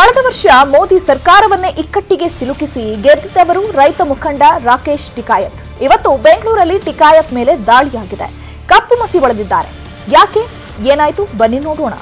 ಕಳೆದ ವರ್ಷ ಮೋದಿ ಸರ್ಕಾರವನ್ನೇ ಇಕ್ಕಟ್ಟಿಗೆ ಸಿಲುಕಿಸಿ ಗೆದ್ದಿದ್ದವರು ರೈತ ಮುಖಂಡ ರಾಕೇಶ್ ಟಿಕಾಯತ್. ಇವತ್ತು ಬೆಂಗಳೂರಲ್ಲಿ ಟಿಕಾಯತ್ ಮೇಲೆ ದಾಳಿಯಾಗಿದೆ. ಕಪ್ಪು ಮಸಿ ಒಳೆದಿದ್ದಾರೆ ಯಾಕೆ? ಏನಾಯ್ತು? ಬನ್ನಿ ನೋಡೋಣ.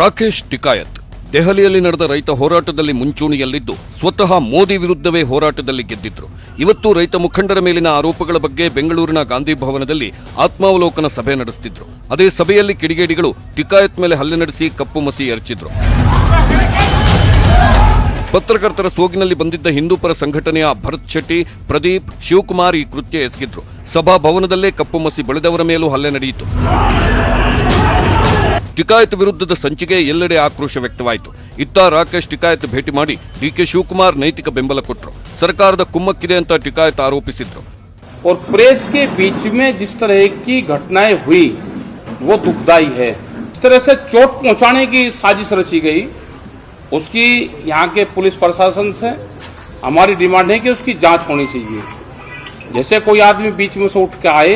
ರಾಕೇಶ್ ಟಿಕಾಯತ್ ದೆಹಲಿಯಲ್ಲಿ ನಡೆದ ರೈತ ಹೋರಾಟದಲ್ಲಿ ಮುಂಚೂಣಿಯಲ್ಲಿದ್ದು, ಸ್ವತಃ ಮೋದಿ ವಿರುದ್ಧವೇ ಹೋರಾಟದಲ್ಲಿ ಗೆದ್ದಿದ್ರು. ಇವತ್ತು ರೈತ ಮುಖಂಡರ ಮೇಲಿನ ಆರೋಪಗಳ ಬಗ್ಗೆ ಬೆಂಗಳೂರಿನ ಗಾಂಧಿ ಭವನದಲ್ಲಿ ಆತ್ಮಾವಲೋಕನ ಸಭೆ ನಡೆಸುತ್ತಿದ್ರು ಅದೇ ಸಭೆಯಲ್ಲಿ ಕಿಡಿಗೇಡಿಗಳು ತಿಕಾಯತ್ ಮೇಲೆ ಹಲ್ಲೆ ನಡೆಸಿ ಕಪ್ಪು ಮಸಿ ಎರಚಿದ್ರು. ಪತ್ರಕರ್ತರ ಸೋಗಿನಲ್ಲಿ ಬಂದಿದ್ದ ಹಿಂದೂಪರ ಸಂಘಟನೆಯ ಭರತ್ ಶೆಟ್ಟಿ, ಪ್ರದೀಪ್, ಶಿವಕುಮಾರ್ ಈ ಕೃತ್ಯ ಎಸಗಿದ್ರು. ಸಭಾಭವನದಲ್ಲೇ ಕಪ್ಪು ಮಸಿ ಬೆಳೆದವರ ಮೇಲೂ ಹಲ್ಲೆ ನಡೆಯಿತು. ಟಿಕಾಯತ್ ವಿರುದ್ಧದ ಸಂಚಿಗೆ ಎಲ್ಲೆಡೆ ಆಕ್ರೋಶ ವ್ಯಕ್ತವಾಯಿತು ಇತ್ತ ರಾಕೇಶ್ ಟಿಕಾಯತ್ ಭೇಟಿ ಮಾಡಿ ಡಿಕೆ ಶಿವಕುಮಾರ್ ನೈತಿಕ ಬೆಂಬಲ ಕೊಟ್ಟರು ಸರ್ಕಾರದ ಕುಮ್ಮಕ್ಕಿದೆ ಅಂತ ಟಿಕಾಯತ್ ಆರೋಪಿಸಿದ್ರು और प्रेस के बीच में जिस तरह की घटनाएं हुई वो दुखदाई है इस तरह से चोट पहुंचाने की साजिश रची गई उसकी यहाँ के पुलिस प्रशासन से हमारी डिमांड है कि उसकी जांच होनी चाहिए जैसे कोई आदमी बीच में से उठ के आए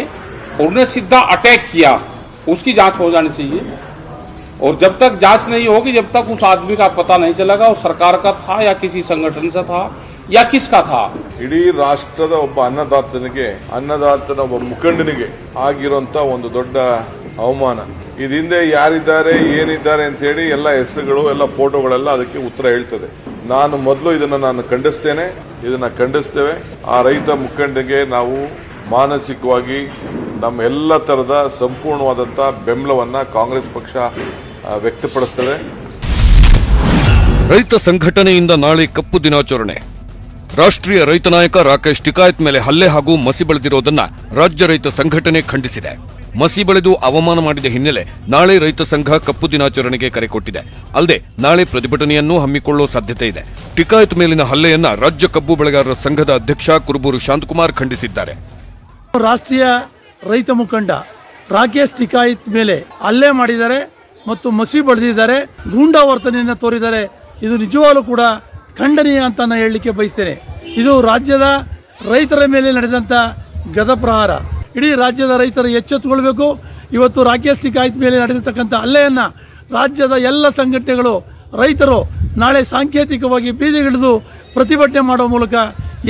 और उन्हें सीधा अटैक किया उसकी जांच हो जानी चाहिए और जब तक जांच नहीं होगी जब तक उस आदमी का पता नहीं चलेगा वो सरकार का था या किसी संगठन से था या किसका था ಇಡೀ ರಾಷ್ಟ್ರದ ಒಬ್ಬ ಅನ್ನದಾತನಿಗೆ ಅನ್ನದಾತನ ಒಬ್ಬ ಮುಖಂಡನಿಗೆ ಆಗಿರುವಂತ ಒಂದು ದೊಡ್ಡ ಅವಮಾನ ಇದ್ ಹಿಂದೆ ಯಾರಿದ್ದಾರೆ ಏನಿದ್ದಾರೆ ಅಂತ ಹೇಳಿ ಎಲ್ಲ ಹೆಸರುಗಳು ಎಲ್ಲ ಫೋಟೋಗಳೆಲ್ಲ ಅದಕ್ಕೆ ಉತ್ತರ ಹೇಳ್ತದೆ ನಾನು ಮೊದಲು ಇದನ್ನ ನಾನು ಖಂಡಿಸ್ತೇನೆ ಇದನ್ನ ಖಂಡಿಸ್ತೇವೆ ಆ ರೈತ ಮುಖಂಡನಿಗೆ ನಾವು ಮಾನಸಿಕವಾಗಿ ನಮ್ಮ ಎಲ್ಲ ತರದ ಸಂಪೂರ್ಣವಾದಂತ ಬೆಂಬಲವನ್ನ ಕಾಂಗ್ರೆಸ್ ಪಕ್ಷ ಆ, ವ್ಯಕ್ತಪಡಿಸ್ತದೆ. ರೈತ ಸಂಘಟನೆಯಿಂದ ನಾಳೆ ಕಪ್ಪು ದಿನಾಚರಣೆ. ರಾಷ್ಟ್ರೀಯ ರೈತ ನಾಯಕ ರಾಕೇಶ್ ಟಿಕಾಯತ್ ಮೇಲೆ ಹಲ್ಲೆ ಹಾಗೂ ಮಸಿ ಬೆಳೆದಿರೋದನ್ನ ರಾಜ್ಯ ರೈತ ಸಂಘಟನೆ ಖಂಡಿಸಿದೆ. ಮಸಿ ಬೆಳೆದು ಅವಮಾನ ಮಾಡಿದ ಹಿನ್ನೆಲೆ ನಾಳೆ ರೈತ ಸಂಘ ಕಪ್ಪು ದಿನಾಚರಣೆಗೆ ಕರೆ ಕೊಟ್ಟಿದೆ. ಅಲ್ಲದೆ ನಾಳೆ ಪ್ರತಿಭಟನೆಯನ್ನೂ ಹಮ್ಮಿಕೊಳ್ಳುವ ಸಾಧ್ಯತೆ ಇದೆ. ಟಿಕಾಯತ್ ಮೇಲಿನ ಹಲ್ಲೆಯನ್ನ ರಾಜ್ಯ ಕಬ್ಬು ಬೆಳೆಗಾರರ ಸಂಘದ ಅಧ್ಯಕ್ಷ ಕುರುಬೂರು ಶಾಂತಕುಮಾರ್ ಖಂಡಿಸಿದ್ದಾರೆ. ರಾಷ್ಟ್ರೀಯ ರೈತ ಮುಖಂಡ ರಾಕೇಶ್ ಟಿಕಾಯತ್ ಮೇಲೆ ಹಲ್ಲೆ ಮಾಡಿದ್ದಾರೆ ಮತ್ತು ಮಸಿ ಬಳಿದಿದ್ದಾರೆ ಗೂಂಡಾ ವರ್ತನೆಯನ್ನು ತೋರಿದ್ದಾರೆ. ಇದು ನಿಜವಾಗೂ ಕೂಡ ಖಂಡನೀಯ ಅಂತ ನಾನು ಹೇಳಲಿಕ್ಕೆ ಬಯಸ್ತೇನೆ. ಇದು ರಾಜ್ಯದ ರೈತರ ಮೇಲೆ ನಡೆದಂಥ ಗದಪ್ರಹಾರ ಇಡೀ ರಾಜ್ಯದ ರೈತರು ಎಚ್ಚೆತ್ತುಕೊಳ್ಬೇಕು. ಇವತ್ತು ರಾಕೇಶ್ ಟಿಕಾಯಿತ್ ಮೇಲೆ ನಡೆದಿರ್ತಕ್ಕಂಥ ಹಲ್ಲೆಯನ್ನು ರಾಜ್ಯದ ಎಲ್ಲ ಸಂಘಟನೆಗಳು, ರೈತರು ನಾಳೆ ಸಾಂಕೇತಿಕವಾಗಿ ಬೀದಿಗಿಳಿದು ಪ್ರತಿಭಟನೆ ಮಾಡುವ ಮೂಲಕ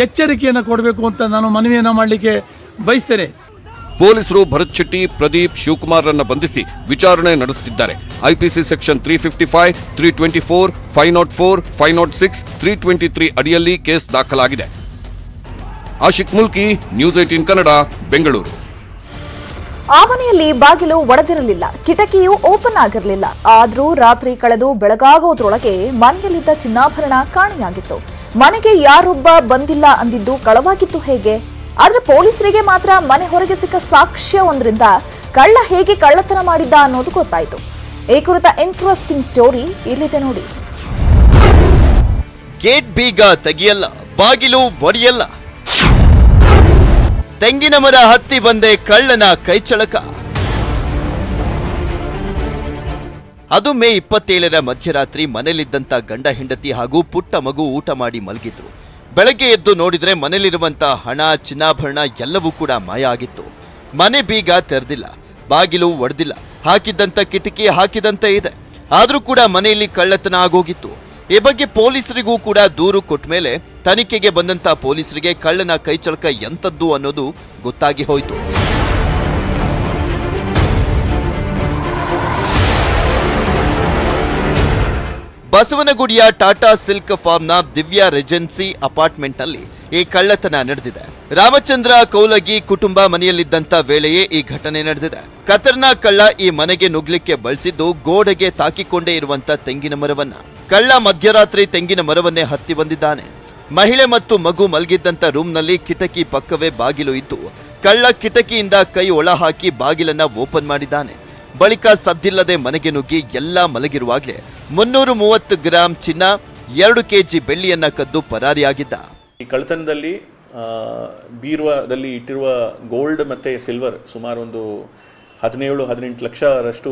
ಎಚ್ಚರಿಕೆಯನ್ನು ಕೊಡಬೇಕು ಅಂತ ನಾನು ಮನವಿಯನ್ನು ಮಾಡಲಿಕ್ಕೆ ಬಯಸ್ತೇನೆ. ಪೊಲೀಸರು ಭರತ್ ಶೆಟ್ಟಿ, ಪ್ರದೀಪ್ ಶಿವಕುಮಾರ್ರನ್ನ ಬಂಧಿಸಿ ವಿಚಾರಣೆ ನಡೆಸುತ್ತಿದ್ದಾರೆ. IPC section three fifty five, three twenty four, five nought four, five nought six, three twenty three ಅಡಿಯಲ್ಲಿ ಕೇಸ್ ದಾಖಲಾಗಿದೆ. Ashik Mulki, news eighteen Kannada, Bengaluru. ಆ ಮನೆಯಲ್ಲಿ ಬಾಗಿಲು ಒಡೆದಿರಲಿಲ್ಲ. ಕಿಟಕಿಯೂ ಓಪನ್ ಆಗಿರಲಿಲ್ಲ. ಆದರೂ ರಾತ್ರಿ ಕಳೆದು ಬೆಳಗಾಗೋದ್ರೊಳಗೆ ಮನೆಯಲ್ಲಿದ್ದ ಚಿನ್ನಾಭರಣ ಕಾಣೆಯಾಗಿತ್ತು. ಮನೆಗೆ ಯಾರೊಬ್ಬ ಬಂದಿಲ್ಲ ಅಂದಿದ್ದು ಕಳವಾಗಿತ್ತು ಹೇಗೆ? ಆದ್ರೆ ಪೊಲೀಸರಿಗೆ ಮಾತ್ರ ಮನೆ ಹೊರಗೆ ಸಿಕ್ಕ ಸಾಕ್ಷ್ಯ ಒಂದರಿಂದ ಕಳ್ಳ ಹೇಗೆ ಕಳ್ಳತನ ಮಾಡಿದ್ದ ಅನ್ನೋದು ಗೊತ್ತಾಯ್ತು. ಈ ಕುರಿತ ಇಂಟ್ರೆಸ್ಟಿಂಗ್ ಸ್ಟೋರಿ ಇಲ್ಲಿದೆ ನೋಡಿ. ಗೇಟ್ ಬೀಗ ತೆಗೆಯಲ್ಲ, ಬಾಗಿಲು ಒಡೆಯಲ್ಲ ತೆಂಗಿನ ಮರ ಹತ್ತಿ ಬಂದೆ ಕಳ್ಳನ ಕೈಚಳಕ. ಅದು ಮೇ ಇಪ್ಪತ್ತೇಳರ ಮಧ್ಯರಾತ್ರಿ ಮನೆಯಲ್ಲಿದ್ದಂತ ಗಂಡ ಹೆಂಡತಿ ಹಾಗೂ ಪುಟ್ಟ ಮಗು ಊಟ ಮಾಡಿ ಮಲಗಿದ್ರು. ಬೆಳಗ್ಗೆ ಎದ್ದು ನೋಡಿದರೆ ಮನೆಯಲ್ಲಿರುವಂತ ಹಣ, ಚಿನ್ನಾಭರಣ ಎಲ್ಲವೂ ಕೂಡ ಮಾಯ ಆಗಿತ್ತು. ಮನೆ ಬೀಗ ತೆರೆದಿಲ್ಲ, ಬಾಗಿಲು ಒಡೆದಿಲ್ಲ ಹಾಕಿದ್ದಂಥ ಕಿಟಕಿ ಹಾಕಿದಂತೆ ಇದೆ. ಆದರೂ ಕೂಡ ಮನೆಯಲ್ಲಿ ಕಳ್ಳತನ ಆಗೋಗಿತ್ತು. ಈ ಬಗ್ಗೆ ಪೊಲೀಸರಿಗೂ ಕೂಡ ದೂರು ಕೊಟ್ಟ ಮೇಲೆ ತನಿಖೆಗೆ ಬಂದಂತ ಪೊಲೀಸರಿಗೆ ಕಳ್ಳನ ಕೈಚಳಕ ಎಂಥದ್ದು ಅನ್ನೋದು ಗೊತ್ತಾಗಿ ಹೋಯಿತು. ಬಸವನಗುಡಿಯ ಟಾಟಾ ಸಿಲ್ಕ್ ಫಾರ್ಮ್ನ ದಿವ್ಯಾ ರೆಜೆನ್ಸಿ ಅಪಾರ್ಟ್ಮೆಂಟ್ನಲ್ಲಿ ಈ ಕಳ್ಳತನ ನಡೆದಿದೆ. ರಾಮಚಂದ್ರ ಕೌಲಗಿ ಕುಟುಂಬ ಮನೆಯಲ್ಲಿದ್ದಂತ ವೇಳೆಯೇ ಈ ಘಟನೆ ನಡೆದಿದೆ. ಕತರ್ನಾ ಕಳ್ಳ ಈ ಮನೆಗೆ ನುಗ್ಲಿಕ್ಕೆ ಬಳಸಿದ್ದು ಗೋಡೆಗೆ ತಾಕಿಕೊಂಡೇ ಇರುವಂತ ತೆಂಗಿನ ಮರವನ್ನ. ಕಳ್ಳ ಮಧ್ಯರಾತ್ರಿ ತೆಂಗಿನ ಮರವನ್ನೇ ಹತ್ತಿ ಬಂದಿದ್ದಾನೆ. ಮಹಿಳೆ ಮತ್ತು ಮಗು ಮಲಗಿದ್ದಂತ ರೂಮ್ನಲ್ಲಿ ಕಿಟಕಿ ಪಕ್ಕವೇ ಬಾಗಿಲು ಇದ್ದು, ಕಳ್ಳ ಕಿಟಕಿಯಿಂದ ಕೈ ಒಳ ಹಾಕಿ ಬಾಗಿಲನ್ನ ಓಪನ್ ಮಾಡಿದ್ದಾನೆ. ಬಳಿಕ ಸದ್ದಿಲ್ಲದೆ ಮನೆಗೆ ನುಗ್ಗಿ ಎಲ್ಲ ಮಲಗಿರುವಾಗಲೇ ಮುನ್ನೂರು ಮೂವತ್ತು ಗ್ರಾಂ ಚಿನ್ನ, ಎರಡು ಕೆಜಿ ಬೆಳ್ಳಿಯನ್ನ ಕದ್ದು ಪರಾರಿಯಾಗಿದ್ದ. ಈ ಕಳ್ಳತನದಲ್ಲಿ ಬೀರ್ವಾದಲ್ಲಿ ಇಟ್ಟಿರುವ ಗೋಲ್ಡ್ ಮತ್ತು ಸಿಲ್ವರ್ ಸುಮಾರು ಒಂದು ಹದಿನೇಳು, ಹದಿನೆಂಟು ಲಕ್ಷರಷ್ಟು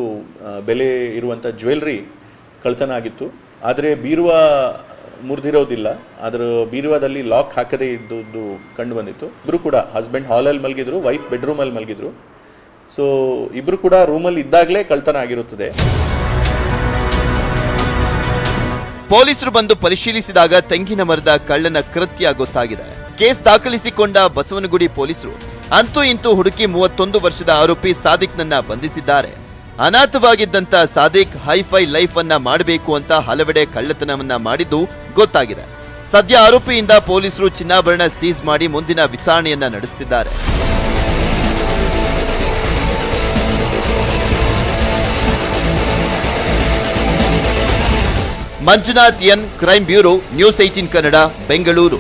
ಬೆಲೆ ಇರುವಂಥ ಜ್ಯುವೆಲ್ರಿ ಕಳ್ಳತನ ಆಗಿತ್ತು. ಆದರೆ ಬೀರುವ ಮುರಿದಿರೋದಿಲ್ಲ. ಅದರ ಬೀರುವದಲ್ಲಿ ಲಾಕ್ ಹಾಕದೇ ಇದ್ದದ್ದು ಕಂಡು ಬಂದಿತ್ತು. ಇಬ್ಬರು ಕೂಡ ಹಸ್ಬೆಂಡ್ ಹಾಲಲ್ಲಿ ಮಲಗಿದ್ರು, ವೈಫ್ ಬೆಡ್ರೂಮಲ್ಲಿ ಮಲಗಿದ್ರು. ಸೊ ಇಬ್ರು ಕೂಡ ರೂಮಲ್ಲಿ ಇದ್ದಾಗಲೇ ಕಳ್ತನ ಆಗಿರುತ್ತದೆ. ಪೊಲೀಸರು ಬಂದು ಪರಿಶೀಲಿಸಿದಾಗ ತೆಂಗಿನ ಮರದ ಕಳ್ಳನ ಕೃತ್ಯ ಗೊತ್ತಾಗಿದೆ. ಕೇಸ್ ದಾಖಲಿಸಿಕೊಂಡ ಬಸವನಗುಡಿ ಪೊಲೀಸರು ಅಂತೂ ಇಂತೂ ಹುಡುಕಿ ಮೂವತ್ತೊಂದು ವರ್ಷದ ಆರೋಪಿ ಸಾದಿಕ್ನನ್ನ ಬಂಧಿಸಿದ್ದಾರೆ. ಅನಾಥವಾಗಿದ್ದಂತ ಸಾದಿಕ್ ಹೈಫೈ ಲೈಫ್ ಅನ್ನ ಮಾಡಬೇಕು ಅಂತ ಹಲವೆಡೆ ಕಳ್ಳತನವನ್ನ ಮಾಡಿದ್ದು ಗೊತ್ತಾಗಿದೆ. ಸದ್ಯ ಆರೋಪಿಯಿಂದ ಪೊಲೀಸರು ಚಿನ್ನಾಭರಣ ಸೀಸ್ ಮಾಡಿ ಮುಂದಿನ ವಿಚಾರಣೆಯನ್ನ ನಡೆಸುತ್ತಿದ್ದಾರೆ Manjunath N crime bureau news eighteen Kannada Bengaluru.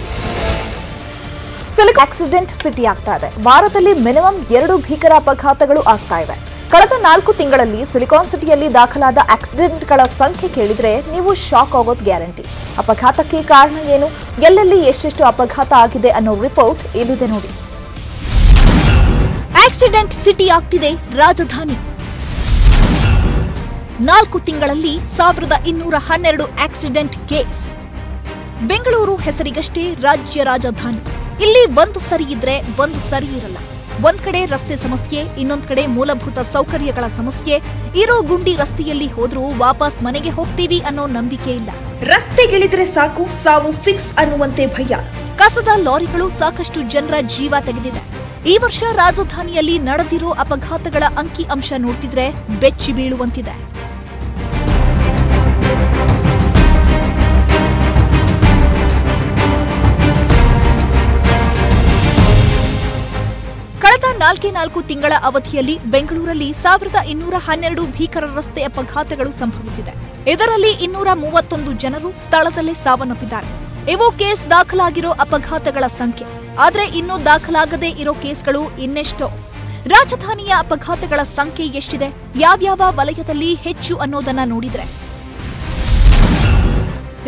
Silk accident city ಆಗ್ತಾ ಇದೆ. ವಾರದಲ್ಲಿ ಮಿನಿಮಮ್ ಎರಡು ಭೀಕರ ಅಪಘಾತಗಳು ಆಗ್ತಾ ಇವೆ. ಕಳೆದ ನಾಲ್ಕು ತಿಂಗಳಲ್ಲಿ ಸಿಲಿಕಾನ್ ಸಿಟಿಯಲ್ಲಿ ದಾಖಲಾದ ಆಕ್ಸಿಡೆಂಟ್ಗಳ ಸಂಖ್ಯೆ ಕೇಳಿದ್ರೆ ನೀವು ಶಾಕ್ ಆಗೋದು ಗ್ಯಾರಂಟಿ. ಅಪಘಾತಕ್ಕೆ ಕಾರಣ ಏನು? ಎಲ್ಲೆಲ್ಲಿ ಎಷ್ಟೆಷ್ಟು ಅಪಘಾತ ಆಗಿದೆ ಅನ್ನೋ ರಿಪೋರ್ಟ್ ಇಲ್ಲಿದೆ ನೋಡಿ. ಆಕ್ಸಿಡೆಂಟ್ ಸಿಟಿ ಆಗ್ತಿದೆ. ರಾಜಧಾನಿ. ನಾಲ್ಕು ತಿಂಗಳಲ್ಲಿ ಸಾವಿರದ ಇನ್ನೂರ ಹನ್ನೆರಡು ಆಕ್ಸಿಡೆಂಟ್ ಕೇಸ್. ಬೆಂಗಳೂರು ಹೆಸರಿಗಷ್ಟೇ ರಾಜ್ಯ ರಾಜಧಾನಿ. ಇಲ್ಲಿ ಒಂದು ಸರಿ ಇದ್ರೆ ಒಂದು ಸರಿ ಇರಲ್ಲ. ಒಂದ್ ಕಡೆ ರಸ್ತೆ ಸಮಸ್ಯೆ ಇನ್ನೊಂದ್ ಕಡೆ ಮೂಲಭೂತ ಸೌಕರ್ಯಗಳ ಸಮಸ್ಯೆ. ಇರೋ ಗುಂಡಿ ರಸ್ತೆಯಲ್ಲಿ ಹೋದ್ರೂ ವಾಪಸ್ ಮನೆಗೆ ಹೋಗ್ತೀವಿ ಅನ್ನೋ ನಂಬಿಕೆ ಇಲ್ಲ. ರಸ್ತೆಗಿಳಿದ್ರೆ ಸಾಕು ಸಾವು ಫಿಕ್ಸ್ ಅನ್ನುವಂತೆ ಭಯ. ಕಸದ ಲಾರಿಗಳು ಸಾಕಷ್ಟು ಜನರ ಜೀವ ತೆಗೆದಿದೆ. ಈ ವರ್ಷ ರಾಜಧಾನಿಯಲ್ಲಿ ನಡೆದಿರೋ ಅಪಘಾತಗಳ ಅಂಕಿ ಅಂಶ ನೋಡ್ತಿದ್ರೆ ಬೆಚ್ಚಿ ಬೀಳುವಂತಿದೆ. ನಾಲ್ಕೇ ನಾಲ್ಕು ತಿಂಗಳ ಅವಧಿಯಲ್ಲಿ ಬೆಂಗಳೂರಲ್ಲಿ ಸಾವಿರದ ಇನ್ನೂರ ಹನ್ನೆರಡು ಭೀಕರ ರಸ್ತೆ ಅಪಘಾತಗಳು ಸಂಭವಿಸಿದೆ. ಇದರಲ್ಲಿ ಇನ್ನೂರ ಮೂವತ್ತೊಂದು ಜನರು ಸ್ಥಳದಲ್ಲೇ ಸಾವನ್ನಪ್ಪಿದ್ದಾರೆ. ಇವು ಕೇಸ್ ದಾಖಲಾಗಿರೋ ಅಪಘಾತಗಳ ಸಂಖ್ಯೆ. ಆದರೆ ಇನ್ನೂ ದಾಖಲಾಗದೇ ಇರೋ ಕೇಸ್ಗಳು ಇನ್ನೆಷ್ಟೋ. ರಾಜಧಾನಿಯ ಅಪಘಾತಗಳ ಸಂಖ್ಯೆ ಎಷ್ಟಿದೆ? ಯಾವ್ಯಾವ ವಲಯದಲ್ಲಿ ಹೆಚ್ಚು ಅನ್ನೋದನ್ನ ನೋಡಿದ್ರೆ.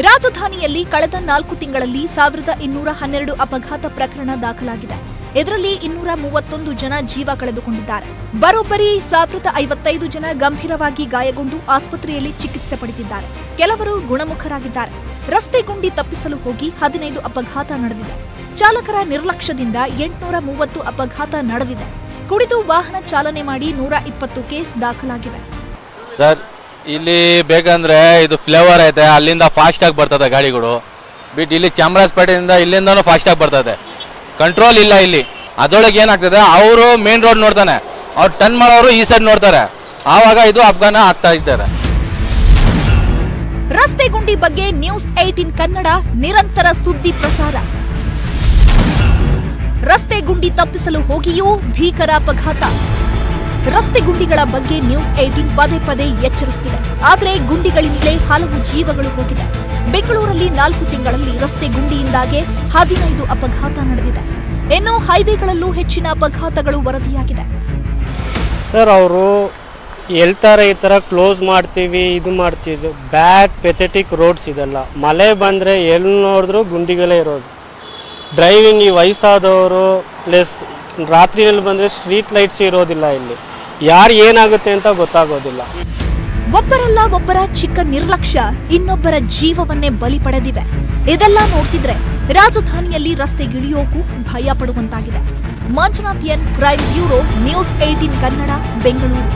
ರಾಜಧಾನಿಯಲ್ಲಿ ಕಳೆದ ನಾಲ್ಕು ತಿಂಗಳಲ್ಲಿ ಸಾವಿರದ ಇನ್ನೂರ ಹನ್ನೆರಡು ಅಪಘಾತ ಪ್ರಕರಣ ದಾಖಲಾಗಿದೆ. ಇದರಲ್ಲಿ ಇನ್ನೂರ ಮೂವತ್ತೊಂದು ಜನ ಜೀವ ಕಳೆದುಕೊಂಡಿದ್ದಾರೆ. ಬರೋಬ್ಬರಿ ಸಾವಿರದ ಐವತ್ತೈದು ಜನ ಗಂಭೀರವಾಗಿ ಗಾಯಗೊಂಡು ಆಸ್ಪತ್ರೆಯಲ್ಲಿ ಚಿಕಿತ್ಸೆ ಪಡೆದಿದ್ದಾರೆ. ಕೆಲವರು ಗುಣಮುಖರಾಗಿದ್ದಾರೆ. ರಸ್ತೆ ಗುಂಡಿ ತಪ್ಪಿಸಲು ಹೋಗಿ ಹದಿನೈದು ಅಪಘಾತ ನಡೆದಿದೆ. ಚಾಲಕರ ನಿರ್ಲಕ್ಷ್ಯದಿಂದ ಎಂಟುನೂರ ಮೂವತ್ತು ಅಪಘಾತ ನಡೆದಿದೆ. ಕುಡಿದು ವಾಹನ ಚಾಲನೆ ಮಾಡಿ ನೂರ ಇಪ್ಪತ್ತು ಕೇಸ್ ದಾಖಲಾಗಿವೆ. ಸರ್, ಇಲ್ಲಿ ಬೇಕಂದ್ರೆ ಇದು ಫ್ಲೇವರ್ ಐತೆ, ಅಲ್ಲಿಂದ ಫಾಸ್ಟಾಗಿ ಬರ್ತದೆ ಗಾಡಿಗಳು. ಬಿಟ್ಟು ಇಲ್ಲಿ ಚಾಮರಾಜಪೇಟೆಯಿಂದ ಇಲ್ಲಿಂದನೂ ಫಾಸ್ಟಾಗಿ ಬರ್ತದೆ. ಕಂಟ್ರೋಲ್ ಇಲ್ಲ ಇಲ್ಲಿ. ಅದರೊಳಗೆ ಏನಾಗ್ತದೆ, ಅವರು ಮೇನ್ ರೋಡ್ ನೋಡ್ತಾನೆ. ಅವ್ರು ಟರ್ನ್ ಮಾಡೋರು ಈ ಸೈಡ್ ನೋಡ್ತಾರೆ. ಆವಾಗ ಇದು ಅಫ್ಘಾನ ಆಗ್ತಾ ಇದ್ದಾರೆ. ರಸ್ತೆ ಗುಂಡಿ ಬಗ್ಗೆ ನ್ಯೂಸ್ ಏಟೀನ್ ಕನ್ನಡ ನಿರಂತರ ಸುದ್ದಿ ಪ್ರಸಾರ. ರಸ್ತೆ ಗುಂಡಿ ತಪ್ಪಿಸಲು ಹೋಗಿಯೂ ಭೀಕರ ಅಪಘಾತ. ರಸ್ತೆ ಗುಂಡಿಗಳ ಬಗ್ಗೆ ನ್ಯೂಸ್ ಏಟೀನ್ ಪದೇ ಪದೇ ಎಚ್ಚರಿಸುತ್ತಿದೆ ಆದರೆ ಗುಂಡಿಗಳಿಂದಲೇ ಹಲವು ಜೀವಗಳು ಹೋಗಿದೆ. ಬೆಂಗಳೂರಲ್ಲಿ ನಾಲ್ಕು ತಿಂಗಳಲ್ಲಿ ರಸ್ತೆ ಗುಂಡಿಯಿಂದಾಗೆ ಹದಿನೈದು ಅಪಘಾತ ನಡೆದಿದೆ. ಇನ್ನು ಹೈವೇಗಳಲ್ಲೂ ಹೆಚ್ಚಿನ ಅಪಘಾತಗಳು ವರದಿಯಾಗಿದೆ. ಸರ್, ಅವರು ಹೇಳ್ತಾರೆ ಈ ಥರ ಕ್ಲೋಸ್ ಮಾಡ್ತೀವಿ, ಇದು ಮಾಡ್ತೀವಿ. ಬ್ಯಾಡ್, ಪೆಥೆಟಿಕ್ ರೋಡ್ಸ್ ಇದೆಲ್ಲ. ಮಳೆ ಬಂದರೆ ಎಲ್ಲಿ ನೋಡಿದ್ರು ಗುಂಡಿಗಳೇ ಇರೋದು. ಡ್ರೈವಿಂಗ್ ಈ ವಯಸ್ಸಾದವರು, ಪ್ಲಸ್ ರಾತ್ರಿಯಲ್ಲಿ ಬಂದರೆ ಸ್ಟ್ರೀಟ್ ಲೈಟ್ಸ್ ಇರೋದಿಲ್ಲ ಇಲ್ಲಿ. ಯಾರು ಏನಾಗುತ್ತೆ ಅಂತ ಗೊತ್ತಾಗೋದಿಲ್ಲ. ಒಬ್ಬರಲ್ಲ ಒಬ್ಬರ ಚಿಕ್ಕ ನಿರ್ಲಕ್ಷ್ಯ, ಇನ್ನೊಬ್ಬರ ಜೀವವನ್ನೇ ಬಲಿ ಪಡೆದಿವೆ. ಇದೆಲ್ಲ ನೋಡ್ತಿದ್ರೆ ರಾಜಧಾನಿಯಲ್ಲಿ ರಸ್ತೆಗಿಳಿಯೋಕು ಭಯ ಪಡುವಂತಾಗಿದೆ. Manjunath N crime bureau, news eighteen Kannada, Bengaluru.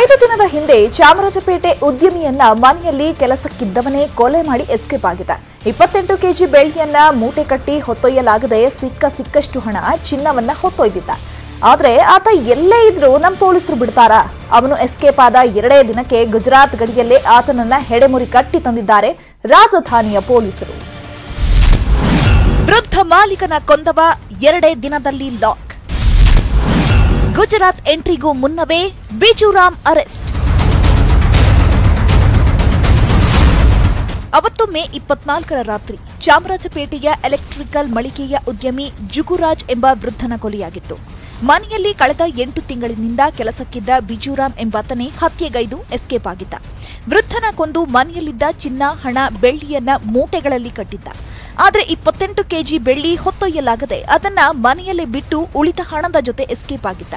ಐದು ದಿನದ ಹಿಂದೆ ಚಾಮರಾಜಪೇಟೆ ಉದ್ಯಮಿಯನ್ನ ಮನೆಯಲ್ಲಿ ಕೆಲಸಕ್ಕಿದ್ದವನೇ ಕೊಲೆ ಮಾಡಿ ಎಸ್ಕೇಪ್ ಆಗಿದೆ. ಇಪ್ಪತ್ತೆಂಟು ಕೆಜಿ ಬೆಳ್ಳಿಯನ್ನ ಮೂಟೆ ಕಟ್ಟಿ ಹೊತ್ತೊಯ್ಯಲಾಗದೆ ಸಿಕ್ಕ ಸಿಕ್ಕಷ್ಟು ಹಣ ಚಿನ್ನವನ್ನ ಹೊತ್ತೊಯ್ದಿದ್ದ. ಆದ್ರೆ ಆತ ಎಲ್ಲೇ ಇದ್ರೂ ನಮ್ಮ ಪೊಲೀಸರು ಬಿಡ್ತಾರ. ಅವನು ಎಸ್ಕೇಪ್ ಆದ ಎರಡೇ ದಿನಕ್ಕೆ ಗುಜರಾತ್ ಗಡಿಯಲ್ಲೇ ಆತನನ್ನ ಹೆಡೆಮುರಿ ಕಟ್ಟಿ ತಂದಿದ್ದಾರೆ ರಾಜಧಾನಿಯ ಪೊಲೀಸರು. ವೃದ್ಧ ಮಾಲೀಕನ ಕೊಂದವ ಎರಡೇ ದಿನದಲ್ಲಿ ಲಾಕ್. ಗುಜರಾತ್ ಎಂಟ್ರಿಗೂ ಮುನ್ನವೇ ಬಿಜುರಾಮ್ ಅರೆಸ್ಟ್. ಅವತ್ತು ಮೇ ಇಪ್ಪತ್ನಾಲ್ಕರ ರಾತ್ರಿ ಚಾಮರಾಜಪೇಟೆಯ ಎಲೆಕ್ಟ್ರಿಕಲ್ ಮಳಿಗೆಯ ಉದ್ಯಮಿ ಜುಗುರಾಜ್ ಎಂಬ ವೃದ್ಧನ ಕೊಲೆಯಾಗಿತ್ತು. ಮನೆಯಲ್ಲಿ ಕಳೆದ ಎಂಟು ತಿಂಗಳಿನಿಂದ ಕೆಲಸಕ್ಕಿದ್ದ ಬಿಜುರಾಮ್ ಎಂಬಾತನೇ ಹತ್ಯೆಗೈದು ಎಸ್ಕೇಪ್ ಆಗಿದ್ದ. ವೃದ್ಧನ ಕೊಂದು ಮನೆಯಲ್ಲಿದ್ದ ಚಿನ್ನ, ಹಣ, ಬೆಳ್ಳಿಯನ್ನ ಮೂಟೆಗಳಲ್ಲಿ ಕಟ್ಟಿದ್ದ. ಆದರೆ ಇಪ್ಪತ್ತೆಂಟು ಕೆಜಿ ಬೆಳ್ಳಿ ಹೊತ್ತೊಯ್ಯಲಾಗದೆ ಅದನ್ನ ಮನೆಯಲ್ಲೇ ಬಿಟ್ಟು ಉಳಿದ ಹಣದ ಜೊತೆ ಎಸ್ಕೇಪ್ ಆಗಿದ್ದ.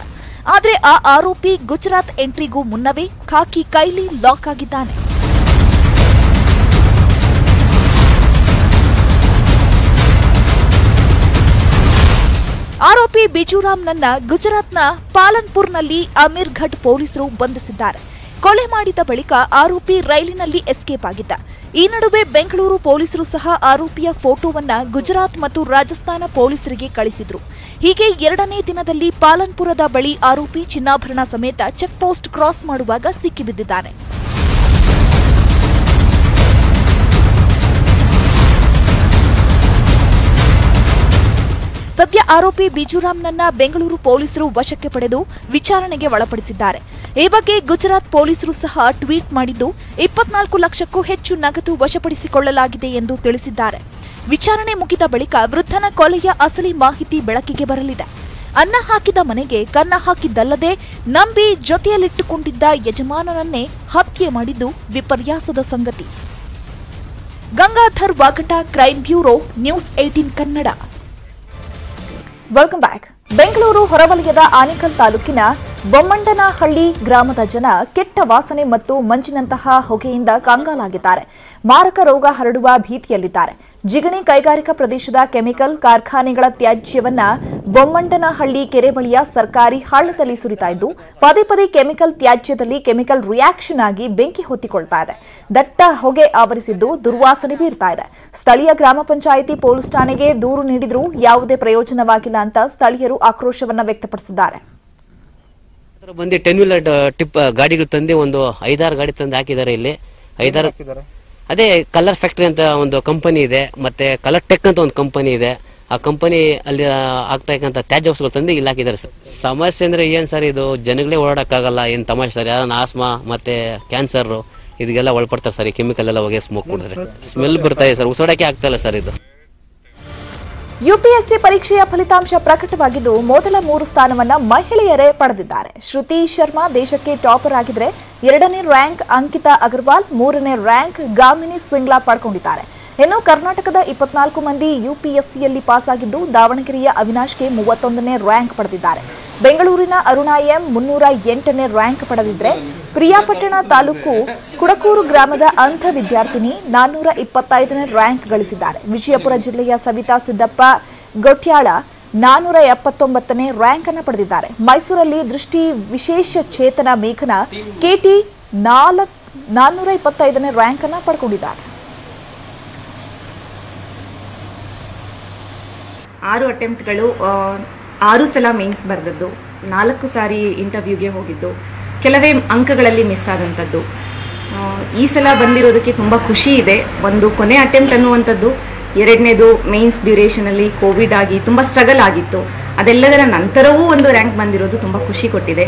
ಆದರೆ ಆ ಆರೋಪಿ ಗುಜರಾತ್ ಎಂಟ್ರಿಗೂ ಮುನ್ನವೇ ಖಾಕಿ ಕೈಲಿ ಲಾಕ್ ಆಗಿದ್ದಾನೆ. ಆರೋಪಿ ಬಿಜುರಾಮ್ನನ್ನ ಗುಜರಾತ್ನ ಪಾಲನ್ಪುರ್ನಲ್ಲಿ ಅಮೀರ್ ಘಟ್ ಪೊಲೀಸರು ಬಂಧಿಸಿದ್ದಾರೆ. ಕೊಲೆ ಮಾಡಿದ ಬಳಿಕ ಆರೋಪಿ ರೈಲಿನಲ್ಲಿ ಎಸ್ಕೇಪ್ ಆಗಿದ್ದ. ಈ ನಡುವೆ ಬೆಂಗಳೂರು ಪೊಲೀಸರು ಸಹ ಆರೋಪಿಯ ಫೋಟೋವನ್ನ ಗುಜರಾತ್ ಮತ್ತು ರಾಜಸ್ಥಾನ ಪೊಲೀಸರಿಗೆ ಕಳಿಸಿದ್ರು. ಹೀಗೆ ಎರಡನೇ ದಿನದಲ್ಲಿ ಪಾಲನ್ಪುರದ ಬಳಿ ಆರೋಪಿ ಚಿನ್ನಾಭರಣ ಸಮೇತ ಚೆಕ್ ಪೋಸ್ಟ್ ಕ್ರಾಸ್ ಮಾಡುವಾಗ ಸಿಕ್ಕಿಬಿದ್ದಿದ್ದಾನೆ. ಸದ್ಯ ಆರೋಪಿ ಬಿಜುರಾಮ್ನನ್ನ ಬೆಂಗಳೂರು ಪೊಲೀಸರು ವಶಕ್ಕೆ ಪಡೆದು ವಿಚಾರಣೆಗೆ ಒಳಪಡಿಸಿದ್ದಾರೆ. ಈ ಬಗ್ಗೆ ಗುಜರಾತ್ ಪೊಲೀಸರು ಸಹ ಟ್ವೀಟ್ ಮಾಡಿದ್ದು, ಇಪ್ಪತ್ನಾಲ್ಕು ಲಕ್ಷಕ್ಕೂ ಹೆಚ್ಚು ನಗದು ವಶಪಡಿಸಿಕೊಳ್ಳಲಾಗಿದೆ ಎಂದು ತಿಳಿಸಿದ್ದಾರೆ. ವಿಚಾರಣೆ ಮುಗಿದ ಬಳಿಕ ವೃದ್ಧನ ಕೊಲೆಯ ಅಸಲಿ ಮಾಹಿತಿ ಬೆಳಕಿಗೆ ಬರಲಿದೆ. ಅನ್ನ ಹಾಕಿದ ಮನೆಗೆ ಕನ್ನ ಹಾಕಿದ್ದಲ್ಲದೆ ನಂಬಿ ಜೊತೆಯಲ್ಲಿಟ್ಟುಕೊಂಡಿದ್ದ ಯಜಮಾನನನ್ನೇ ಹತ್ಯೆ ಮಾಡಿದ್ದು ವಿಪರ್ಯಾಸದ ಸಂಗತಿ. Gangadhar Vagata crime bureau, news eighteen Kannada. Welcome back Bengaluru ಹೊರವಲಯದ ಆನೇಕಲ್ ತಾಲೂಕಿನ ಬೊಮ್ಮಂಡನಹಳ್ಳಿ ಗ್ರಾಮದ ಜನ ಕೆಟ್ಟ ವಾಸನೆ ಮತ್ತು ಮಂಜಿನಂತಹ ಹೊಗೆಯಿಂದ ಕಂಗಾಲಾಗಿದ್ದಾರೆ. ಮಾರಕ ರೋಗ ಹರಡುವ ಭೀತಿಯಲ್ಲಿದ್ದಾರೆ. ಜಿಗಣಿ ಕೈಗಾರಿಕಾ ಪ್ರದೇಶದ ಕೆಮಿಕಲ್ ಕಾರ್ಖಾನೆಗಳ ತ್ಯಾಜ್ಯವನ್ನ ಬೊಮ್ಮಂಡನಹಳ್ಳಿ ಕೆರೆ ಬಳಿಯ ಸರ್ಕಾರಿ ಹಳ್ಳದಲ್ಲಿ ಸುರಿತಾ ಇದ್ದು, ಪದೇ ಪದೇ ಕೆಮಿಕಲ್ ತ್ಯಾಜ್ಯದಲ್ಲಿ ಕೆಮಿಕಲ್ ರಿಯಾಕ್ಷನ್ ಆಗಿ ಬೆಂಕಿ ಹೊತ್ತಿಕೊಳ್ತಾ ಇದೆ. ದಟ್ಟ ಹೊಗೆ ಆವರಿಸಿದ್ದು ದುರ್ವಾಸನೆ ಬೀರ್ತಾ ಇದೆ. ಸ್ಥಳೀಯ ಗ್ರಾಮ ಪಂಚಾಯಿತಿ ಪೊಲೀಸ್ ಠಾಣೆಗೆ ದೂರು ನೀಡಿದರೂ ಯಾವುದೇ ಪ್ರಯೋಜನವಾಗಿಲ್ಲ ಅಂತ ಸ್ಥಳೀಯರು ಆಕ್ರೋಶವನ್ನ ವ್ಯಕ್ತಪಡಿಸಿದ್ದಾರೆ. ಬಂದು ಟೆನ್ ವೀಲರ್ ಟಿಪ್ ಗಾಡಿಗಳು ತಂದು ಒಂದು ಐದಾರು ಗಾಡಿ ತಂದು ಹಾಕಿದ್ದಾರೆ ಇಲ್ಲಿ. ಐದಾರು ಅದೇ ಕಲರ್ ಫ್ಯಾಕ್ಟರಿ ಅಂತ ಒಂದು ಕಂಪನಿ ಇದೆ ಮತ್ತೆ ಕಲರ್ ಟೆಕ್ ಅಂತ ಒಂದು ಕಂಪನಿ ಇದೆ. ಆ ಕಂಪನಿ ಅಲ್ಲಿ ಆಗ್ತಾ ಇಕ್ಕಂತ ತ್ಯಾಜ್ಯ ವಸ್ತುಗಳು ತಂದು ಇಲ್ಲಿ ಹಾಕಿದ್ದಾರೆ ಸರ್. ಸಮಸ್ಯೆ ಅಂದ್ರೆ ಏನ್ ಸರ್ ಇದು? ಜನಗಳೇ ಓಡಾಡಕ್ಕಾಗಲ್ಲ ಏನ್ ತಮಾಷೆ ಸರ್? ಯಾರು ಆಸ್ಮಾ ಮತ್ತೆ ಕ್ಯಾನ್ಸರ್ ಇದಕ್ಕೆಲ್ಲ ಒಳಪಡ್ತಾರೆ ಸರ್ ಈ ಕೆಮಿಕಲ್ ಎಲ್ಲ ಹೋಗಿ ಸ್ಮೋಕ್ ಕುಡಿದ್ರೆ. ಸ್ಮೆಲ್ ಬರ್ತಾ ಇದೆ ಸರ್ ಉಸಿರಾಡಕ್ಕೆ ಆಗ್ತಾ ಇಲ್ಲ ಸರ್ ಇದು. ಯುಪಿಎಸ್ಸಿ ಪರೀಕ್ಷೆಯ ಫಲಿತಾಂಶ ಪ್ರಕಟವಾಗಿದ್ದು ಮೊದಲ ಮೂರು ಸ್ಥಾನವನ್ನ ಮಹಿಳೆಯರೇ ಪಡೆದಿದ್ದಾರೆ. ಶ್ರುತಿ ಶರ್ಮಾ ದೇಶಕ್ಕೆ ಟಾಪರ್ ಆಗಿದ್ರೆ ಎರಡನೇ ರ್ಯಾಂಕ್ ಅಂಕಿತಾ ಅಗರ್ವಾಲ್, ಮೂರನೇ ರ್ಯಾಂಕ್ ಗಾಮಿನಿ ಸಿಂಗ್ಲಾ ಪಡ್ಕೊಂಡಿದ್ದಾರೆ. ಇನ್ನು ಕರ್ನಾಟಕದ ಇಪ್ಪತ್ನಾಲ್ಕು ಮಂದಿ ಯುಪಿಎಸ್ಸಿಯಲ್ಲಿ ಪಾಸ್ ಆಗಿದ್ದು ದಾವಣಗೆರೆಯ ಅವಿನಾಶ್ಗೆ ಮೂವತ್ತೊಂದನೇ ರ್ಯಾಂಕ್ ಪಡೆದಿದ್ದಾರೆ. ಬೆಂಗಳೂರಿನ ಅರುಣಾ ಎಂ ಮುನ್ನೂರ ಎಂಟನೇ ರ್ಯಾಂಕ್ ಪಡೆದಿದ್ರೆ ಪ್ರಿಯಾಪಟ್ಟಣ ತಾಲೂಕು ಕುಡಕೂರು ಗ್ರಾಮದ ಅಂಧ ವಿದ್ಯಾರ್ಥಿನಿ ನಾನ್ನೂರ ಇಪ್ಪತ್ತೈದನೇ ರ್ಯಾಂಕ್ ಗಳಿಸಿದ್ದಾರೆ. ವಿಜಯಪುರ ಜಿಲ್ಲೆಯ ಸವಿತಾ ಸಿದ್ದಪ್ಪ ಗೊಟ್ಯಾಳ ನಾನೂರ ಎಪ್ಪತ್ತೊಂಬತ್ತನೇ ರ್ಯಾಂಕ್ ಅನ್ನು ಪಡೆದಿದ್ದಾರೆ. ಮೈಸೂರಲ್ಲಿ ದೃಷ್ಟಿ ವಿಶೇಷ ಚೇತನ ಮೇಘನ, ಕೆಟಿ ನಾಲ್ಕು ನಾನ್ನೂರ ಇಪ್ಪತ್ತೈದನೇ ರ್ಯಾಂಕ್ ಅನ್ನು ಪಡ್ಕೊಂಡಿದ್ದಾರೆ. ಆರು ಅಟೆಂಪ್ಟ್ಗಳು ಆರು ಸಲ ಮೇನ್ಸ್ ಬರೆದದ್ದು. ನಾಲ್ಕು ಸಾರಿ ಇಂಟರ್ವ್ಯೂಗೆ ಹೋಗಿದ್ದು. ಕೆಲವೇ ಅಂಕಗಳಲ್ಲಿ ಮಿಸ್ ಆದಂಥದ್ದು. ಈ ಸಲ ಬಂದಿರೋದಕ್ಕೆ ತುಂಬ ಖುಷಿ ಇದೆ. ಒಂದು ಕೊನೆ ಅಟೆಂಪ್ಟ್ ಅನ್ನುವಂಥದ್ದು, ಎರಡನೇದು ಮೇನ್ಸ್ ಡ್ಯೂರೇಷನಲ್ಲಿ ಕೋವಿಡ್ ಆಗಿ ತುಂಬ ಸ್ಟ್ರಗಲ್ ಆಗಿತ್ತು. ಅದೆಲ್ಲದರ ನಂತರವೂ ಒಂದು ರ್ಯಾಂಕ್ ಬಂದಿರೋದು ತುಂಬ ಖುಷಿ ಕೊಟ್ಟಿದೆ.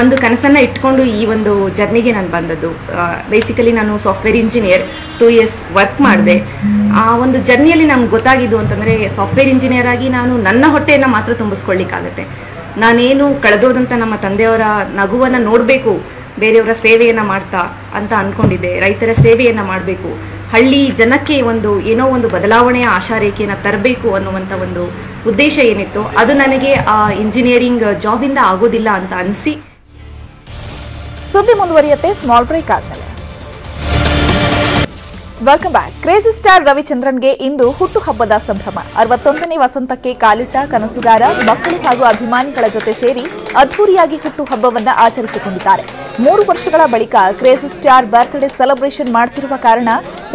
ಒಂದು ಕನಸನ್ನು ಇಟ್ಕೊಂಡು ಈ ಒಂದು ಜರ್ನಿಗೆ ನಾನು ಬಂದದ್ದು. ಬೇಸಿಕಲಿ ನಾನು software engineer two years work ಮಾಡಿದೆ. ಆ ಒಂದು ಜರ್ನಿಯಲ್ಲಿ ನಮ್ಗೆ ಗೊತ್ತಾಗಿದ್ದು ಅಂತಂದರೆ ಸಾಫ್ಟ್ವೇರ್ ಇಂಜಿನಿಯರ್ ಆಗಿ ನಾನು ನನ್ನ ಹೊಟ್ಟೆಯನ್ನು ಮಾತ್ರ ತುಂಬಿಸ್ಕೊಳ್ಳಿಕ್ಕಾಗತ್ತೆ. ನಾನೇನು ಕಳೆದೋದಂಥ ನಮ್ಮ ತಂದೆಯವರ ನಗುವನ್ನು ನೋಡಬೇಕು, ಬೇರೆಯವರ ಸೇವೆಯನ್ನು ಮಾಡ್ತಾ ಅಂತ ಅಂದ್ಕೊಂಡಿದ್ದೆ ರೈತರ ಸೇವೆಯನ್ನು ಮಾಡಬೇಕು. ಹಳ್ಳಿ ಜನಕ್ಕೆ ಒಂದು ಏನೋ ಒಂದು ಬದಲಾವಣೆಯ ಆಶಾರೇಖೆಯನ್ನು ತರಬೇಕು ಅನ್ನುವಂಥ ಒಂದು ಉದ್ದೇಶ ಏನಿತ್ತು ಅದು ನನಗೆ ಆ ಇಂಜಿನಿಯರಿಂಗ್ ಜಾಬಿಂದ ಆಗೋದಿಲ್ಲ ಅಂತ ಅನಿಸಿ ಸುದ್ದಿ ಮುಂದುವರಿಯುತ್ತೆ ಸ್ಮಾಲ್ ಬ್ರೇಕ್ ಆದ್ಮೇಲೆ. ವೆಲ್ಕಮ್ ಬ್ಯಾಕ್ ಕ್ರೇಜಿ ಸ್ಟಾರ್ ರವಿಚಂದ್ರನ್ಗೆ ಇಂದು ಹುಟ್ಟುಹಬ್ಬದ ಸಂಭ್ರಮ. ಅರವತ್ತೊಂದನೇ ವಸಂತಕ್ಕೆ ಕಾಲಿಟ್ಟ ಕನಸುಗಾರ, ಮಕ್ಕಳು ಹಾಗೂ ಅಭಿಮಾನಿಗಳ ಜೊತೆ ಸೇರಿ ಅದ್ಧೂರಿಯಾಗಿ ಹುಟ್ಟುಹಬ್ಬವನ್ನು ಆಚರಿಸಿಕೊಂಡಿದ್ದಾರೆ. ಮೂರು ವರ್ಷಗಳ ಬಳಿಕ ಕ್ರೇಜಿ ಸ್ಟಾರ್ ಬರ್ತ್ಡೇ ಸೆಲೆಬ್ರೇಷನ್ ಮಾಡ್ತಿರುವ ಕಾರಣ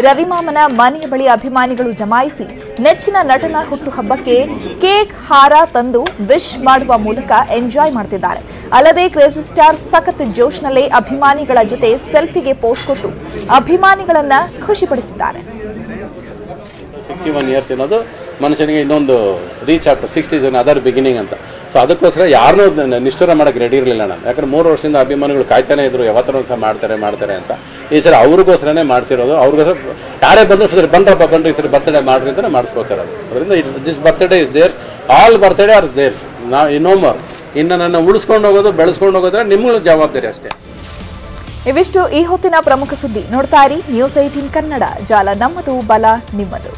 ರವಿಮಾಮನ ಮನೆಯ ಬಳಿ ಅಭಿಮಾನಿಗಳು ಜಮಾಯಿಸಿ ನೆಚ್ಚಿನ ನಟನ ಹುಟ್ಟುಹಬ್ಬಕ್ಕೆ ಕೇಕ್ ಹಾರ ತಂದು ವಿಶ್ ಮಾಡುವ ಮೂಲಕ ಎಂಜಾಯ್ ಮಾಡ್ತಿದ್ದಾರೆ. ಅಲ್ಲದೆ ಕ್ರೇಜಿ ಸ್ಟಾರ್ ಸಖತ್ ಜೋಶ್ನಲ್ಲೇ ಅಭಿಮಾನಿಗಳ ಜೊತೆ ಸೆಲ್ಫಿಗೆ ಪೋಸ್ ಕೊಟ್ಟು ಅಭಿಮಾನಿಗಳನ್ನ ಖುಷಿಪಡಿಸಿದ್ದಾರೆ. ಸಿಕ್ಸ್ಟಿ ಒನ್ ಇಯರ್ಸ್ ಅನ್ನೋದು ಮನುಷ್ಯನಿಗೆ ಇನ್ನೊಂದು reach after sixty is other beginning ಅಂತ. ಸೊ ಅದಕ್ಕೋಸ್ಕರ ಯಾರನ್ನೂ ನಿಷ್ಠುರ ಮಾಡೋಕ್ಕೆ ರೆಡಿ ಇರಲಿಲ್ಲ ನಾನು. ಯಾಕಂದ್ರೆ ಮೂರು ವರ್ಷದಿಂದ ಅಭಿಮಾನಿಗಳು ಕಾಯ್ತಾನೆ ಇದ್ರು ಯಾವತ್ತರ ಒಂದು ಸಹ ಮಾಡ್ತಾರೆ ಮಾಡ್ತಾರೆ ಅಂತ. ಈ ಸರಿ ಅವ್ರಿಗೋಸ್ಕರನೇ ಮಾಡ್ತಿರೋದು ಅವ್ರಿಗೋಸ್ಕರ ಯಾರೇ ಬಂದರೂ ಸರಿ ಬಂದ್ರಪ್ಪ, ಬಂದ್ರು ಈ ಸರಿ ಬರ್ತಡೇ ಮಾಡ್ರಿ ಅಂತ ಮಾಡಿಸ್ಕೋತಾರೆ ಅದರಿಂದ it's this birthday is there's all birthday are there's ನಾ ಇನ್ನೋ ಮೋರ್ ಇನ್ನು ನನ್ನ ಉಳಿಸ್ಕೊಂಡು ಹೋಗೋದು, ಬೆಳೆಸ್ಕೊಂಡು ಹೋಗೋದ್ರೆ ನಿಮ್ಗಳ ಜವಾಬ್ದಾರಿ ಅಷ್ಟೇ. ಇವಿಷ್ಟು ಈ ಹೊತ್ತಿನ ಪ್ರಮುಖ ಸುದ್ದಿ. ನೋಡ್ತಾ ಇರಿ ನ್ಯೂಸ್ ಏಟೀನ್ ಕನ್ನಡ. ಜಾಲ ನಮ್ಮದು, ಬಲ ನಿಮ್ಮದು.